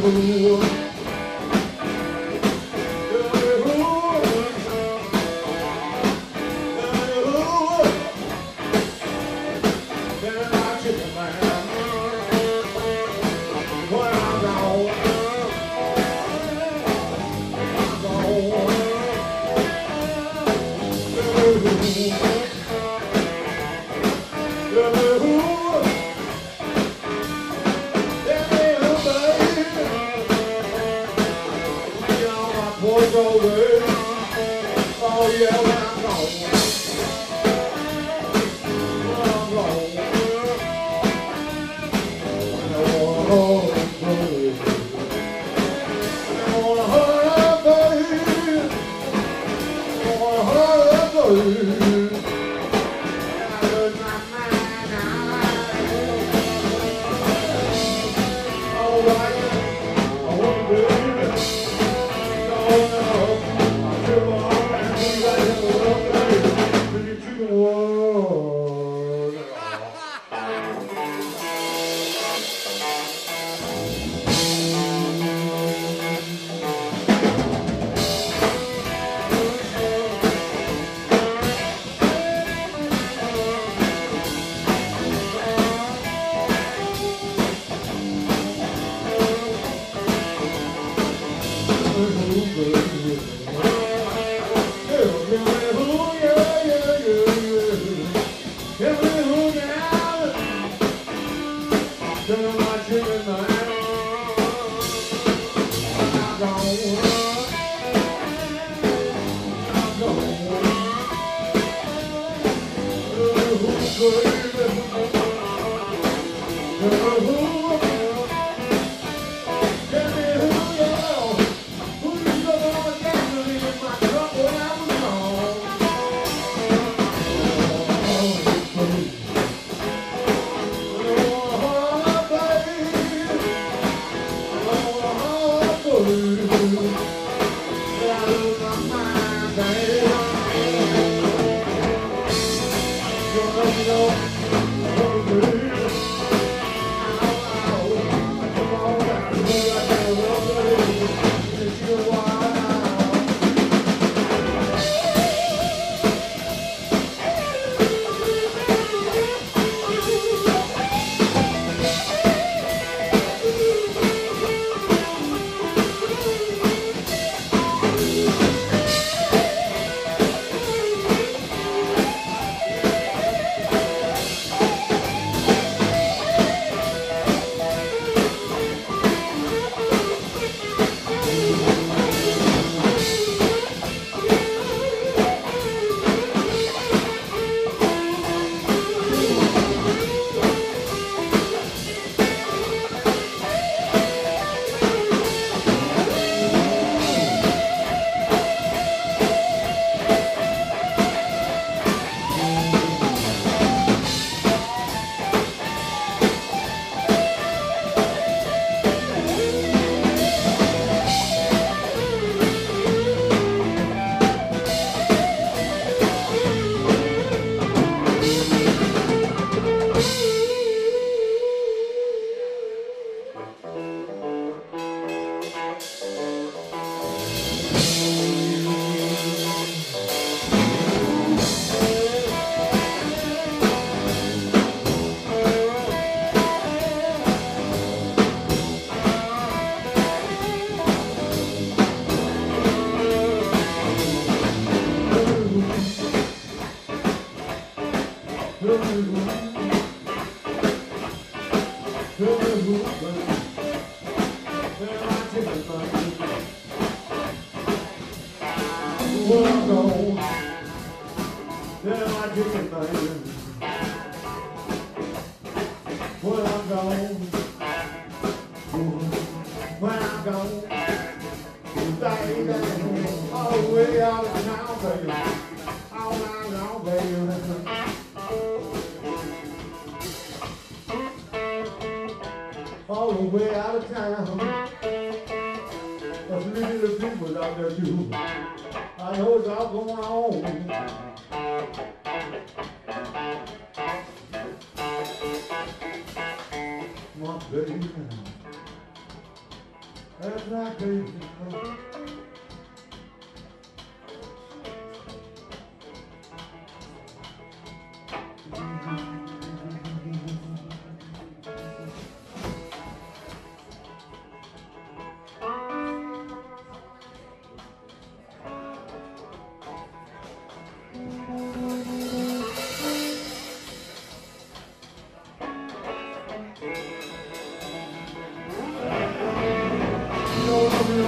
todo mundo. Voice over. Oh yeah. Hallelujah. Who, who, who, who, world When I'm gone, when I'm gone, baby, oh, we all now, baby, all baby. All the way out of town, there's little people out there too. I know it's all going on. My baby, that's my baby.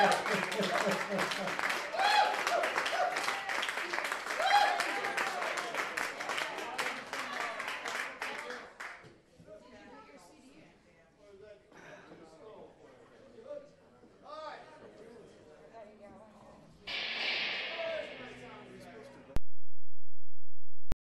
Thank you.